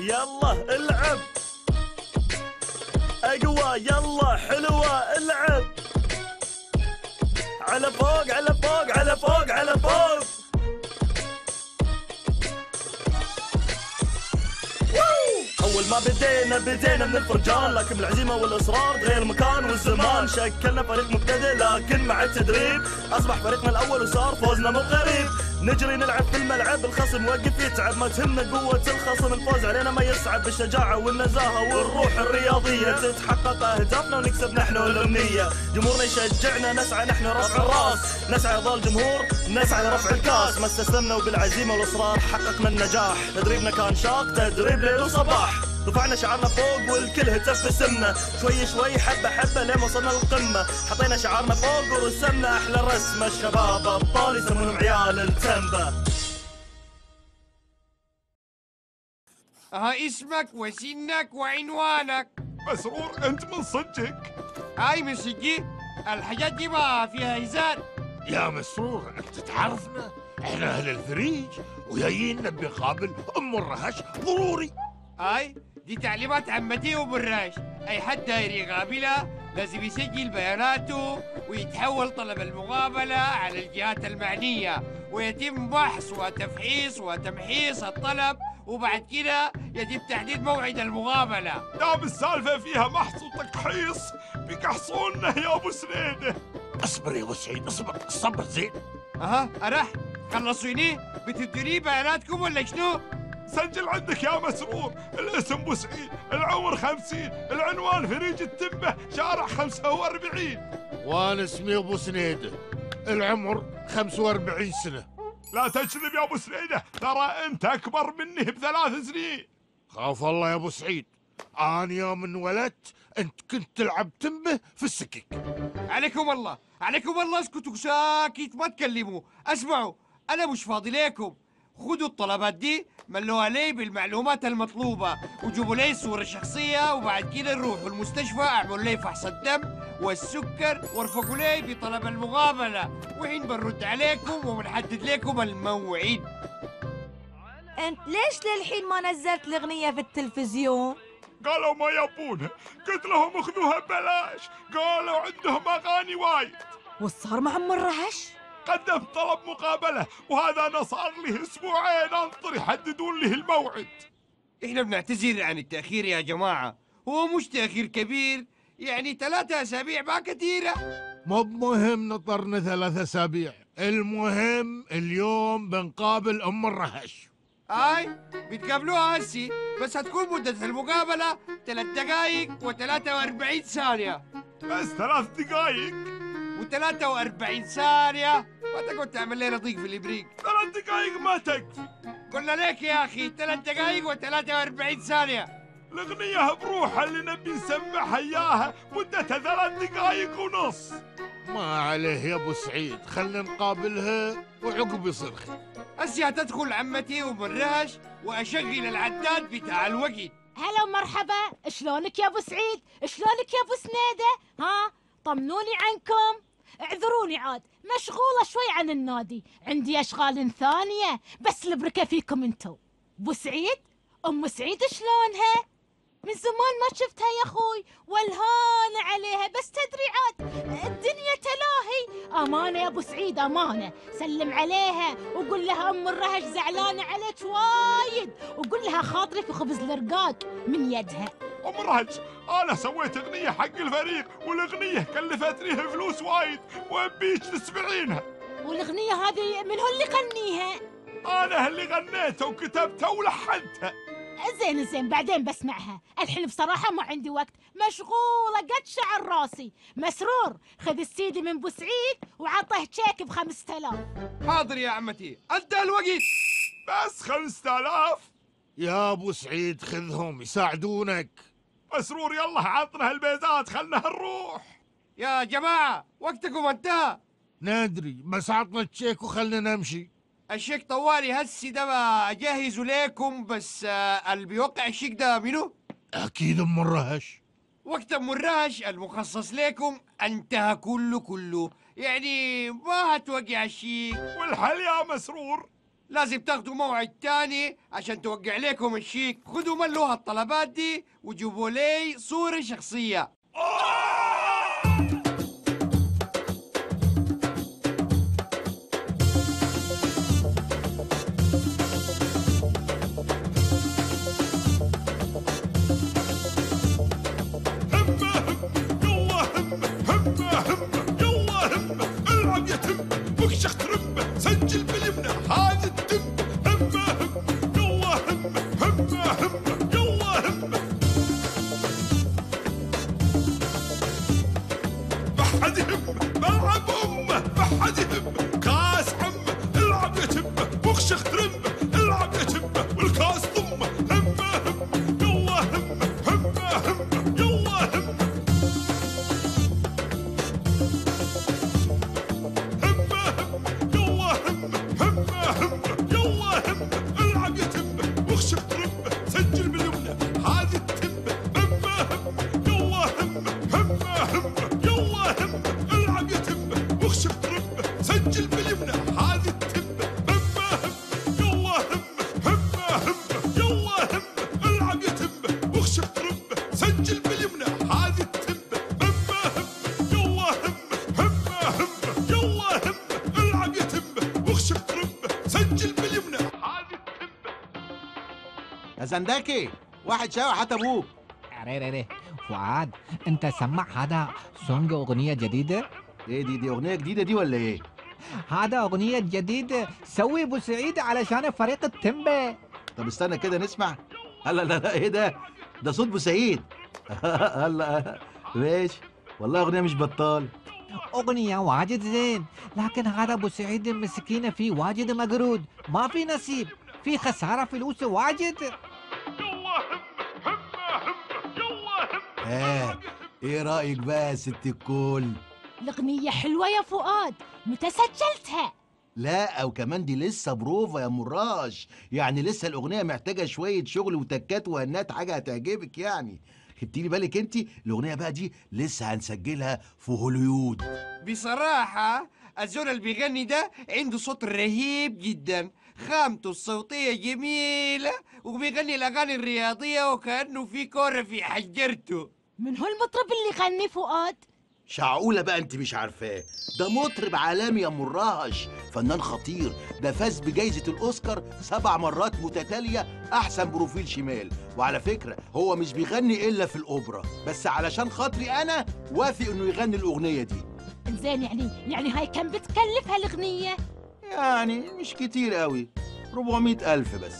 يلا العب. أقوى يلا حلوة العب. على فوق على فوق على فوق على فوق. اول ما بدينا بدينا من الفرجان. لكن بالعزيمة والإصرار تغير المكان والزمان. شكلنا فريق مبتدئ لكن مع التدريب. أصبح فريقنا الأول وصار فوزنا مو غريب نجري نلعب في الملعب الخصم وقف يتعب. ما تهمنا قوة الخصم الفوز علينا ما يصعب. بالشجاعة والنزاهة والروح الرياضية. تتحقق أهدافنا ونكسب نحن الأمنية. جمهورنا يشجعنا نسعى نحن رفع الراس. نسعى رضا الجمهور نسعى لرفع الكاس. ما استسلمنا وبالعزيمة والإصرار حققنا النجاح. تدريبنا كان شاق تدريب ليل وصباح. رفعنا شعارنا فوق والكل هتف باسمنا شوي شوي حبة حبة لين وصلنا للقمة حطينا شعارنا فوق ورسمنا أحلى رسمة. الشباب أبطال يسمونهم عيال التنبة. ها اسمك وسنك وعنوانك. مسرور أنت من صدقك. هاي من سجي الحاجات دي ما فيها هزار يا مسرور أنت تعرفنا؟ إحنا أهل الفريج وجايين نبي نقابل أم الرهش ضروري. هاي دي تعليمات عمتي وبراش. أي حد داير يقابلها لازم يسجل بياناته ويتحول طلب المقابلة على الجهات المعنية ويتم بحث وتفحيص وتمحيص الطلب وبعد كده يتم تحديد موعد المقابلة. دام السالفة فيها محص وتقحيص بيقحصونا يا أبو سنينة. اصبر يا أبو سعيد اصبر الصبر زين. أها أرح خلصوني بتدري بياناتكم ولا شنو؟ سجل عندك يا مسرور الاسم ابو سعيد العمر خمسين العنوان فريج التبة شارع خمسة وأربعين. وأنا اسمي أبو سنيدة. العمر 45 سنة. لا تكذب يا أبو سنيدة ترى أنت أكبر مني بثلاث سنين. خاف الله يا أبو سعيد. أنا يوم انولدت أنت كنت تلعب تنبه في السكك. عليكم الله عليكم الله أسكتوا ساكت ما تكلموا. أسمعوا أنا مش فاضي ليكم. خذوا الطلبات دي ملوها لي بالمعلومات المطلوبة. وجيبوا لي الصورة الشخصية وبعد كده نروحوا المستشفى أعملوا لي فحص الدم والسكر وارفقوا لي بطلب المقابلة. وحين بنرد عليكم وبنحدد لكم الموعد. أنت ليش للحين ما نزلت الأغنية في التلفزيون؟ قالوا ما يبونها قلت لهم اخذوها ببلاش. قالوا عندهم أغاني وايد. وش صار مع ام الرهش؟ قدمت طلب مقابلة وهذا أنا صار لي أسبوعين. أنطر يحددون لي الموعد. إحنا بنعتذر عن التأخير يا جماعة. هو مش تأخير كبير يعني ثلاثة أسابيع ما كثيرة. مو بمهم نطرنا ثلاث أسابيع. المهم اليوم بنقابل أم الرهش. هاي بتقابلوها هسي. بس هتكون مدة المقابلة ثلاث دقايق و43 ثانية. بس ثلاث دقايق. و43 ثانية. ما تقعد تعمل لنا ضيق في الإبريق. ثلاث دقايق ما تكفي. قلنا لك يا أخي ثلاث دقايق و43 ثانية. الأغنية بروحها اللي نبي نسمعها إياها مدتها ثلاث دقايق ونص. ما عليه يا أبو سعيد خلنا نقابلها وعقب يصير خير. هسي هتدخل عمتي وبالرهش وأشغل العداد بتاع الوقت. هلا ومرحبا شلونك يا أبو سعيد؟ شلونك يا أبو سنيدة؟ ها؟ طمنوني عنكم. اعذروني عاد مشغولة شوي عن النادي. عندي أشغال ثانية بس البركة فيكم انتو. أبو سعيد أم سعيد شلونها؟ من زمان ما شفتها يا أخوي. والهانة عليها بس تدري عاد الدنيا تلاهي. أمانة يا أبو سعيد أمانة. سلم عليها وقول لها أم الرهش زعلانة عليك وايد. وقول لها خاطري في خبز الرقاق من يدها. أم رهج أنا سويت أغنية حق الفريق والأغنية كلفتني فلوس وايد وأبيك تسمعينها. والأغنية هذه من هو اللي غنيها؟ أنا اللي غنيتها وكتبتها ولحنتها. زين زين بعدين بسمعها. الحين بصراحة ما عندي وقت. مشغولة قد شعر راسي. مسرور خذ السيدي من بوسعيد وعطه تشيك بخمسة آلاف حاضر يا عمتي. أنتهى الوقت. بس خمسة آلاف يا ابو سعيد خذهم يساعدونك. مسرور يلا عطنا هالبيزات خلنا نروح يا جماعة وقتكم انتهى. ندري بس عطنا التشيك وخلنا نمشي. الشيك طوالي هسي ده ما اجهزه ليكم بس آه، اللي بيوقع الشيك ده منو؟ أكيد أم الرهش. وقت أم الرهش المخصص ليكم انتهى كله كله. يعني ما هتوقع الشيك. والحل يا مسرور. لازم تاخدوا موعد تاني عشان توقع لكم الشيك. خدوا ملوا هالطلبات دي وجيبوا لي صورة شخصية. an ihrem زندكي واحد شاي وحتى أبوك. ري ري ري فؤاد أنت سمع هذا سونج أغنية جديدة؟ إيه دي دي أغنية جديدة دي ولا إيه؟ هذا أغنية جديدة. سوي أبو سعيد علشان فريق التمبة. طب استنى كده نسمع. لا لا لا إيه ده؟ ده صوت بوسعيد هلا ماشي والله أغنية مش بطال. أغنية واجد زين لكن هذا أبو سعيد مسكينة فيه واجد مقرود. ما في نصيب في خسارة فلوسه واجد. ها إيه رأيك بقى يا ست الكل؟ الأغنية حلوة يا فؤاد متى سجلتها؟ لا أو كمان دي لسه بروفا يا مراش. يعني لسه الأغنية محتاجة شوية شغل وتكات وهنات حاجة هتعجبك يعني. خدتي بالك انت الأغنية بقى دي لسه هنسجلها في هوليود بصراحة الزول اللي بيغني ده عنده صوت رهيب جدا. خامته الصوتية جميلة وبيغني الأغاني الرياضية وكأنه في كورة في حجرته. من هو المطرب اللي غني فؤاد؟ شعقولة بقى انت مش عارفاه. ده مطرب عالمي يا مراهش. فنان خطير. ده فاز بجائزة الأوسكار سبع مرات متتالية أحسن بروفيل شمال. وعلى فكرة هو مش بيغني إلا في الأوبرا. بس علشان خاطري أنا وافق إنه يغني الأغنية دي. زين يعني يعني هاي كم بتكلف هالأغنية؟ يعني مش كتير قوي 400 ألف بس.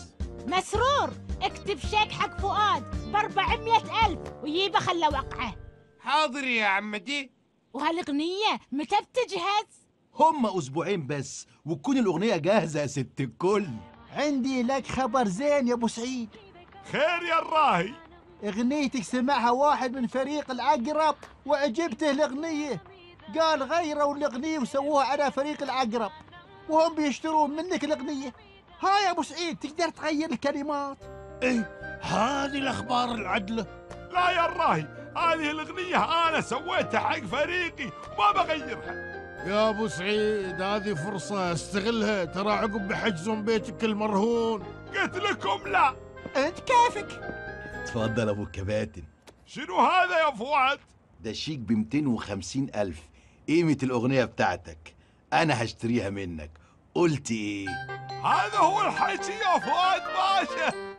مسرور! اكتب شيك حق فؤاد ب 400 ألف ويجيبه خله وقعه. حاضر يا عمتي. وهالأغنية متى بتجهز؟ هم أسبوعين بس وتكون الأغنية جاهزة يا ست الكل. عندي لك خبر زين يا أبو سعيد. خير يا الراهي. أغنيتك سمعها واحد من فريق العقرب وعجبته الأغنية. قال غيروا الأغنية وسووها على فريق العقرب وهم بيشترون منك الأغنية. ها يا أبو سعيد تقدر تغير الكلمات؟ إيه هذه الأخبار العدله لا يا الراهي هذه الأغنية أنا سويتها حق فريقي وما بغيرها. يا أبو سعيد هذه فرصة أستغلها ترى عقب بحجزون بيتك المرهون. قلت لكم لا. أنت كيفك؟ اتفضل أبو الكباتن شنو هذا يا فؤاد؟ ده شيك ب 250 ألف قيمة الأغنية بتاعتك. أنا هشتريها منك. قلت إيه؟ هذا هو الحكي يا فؤاد باشا.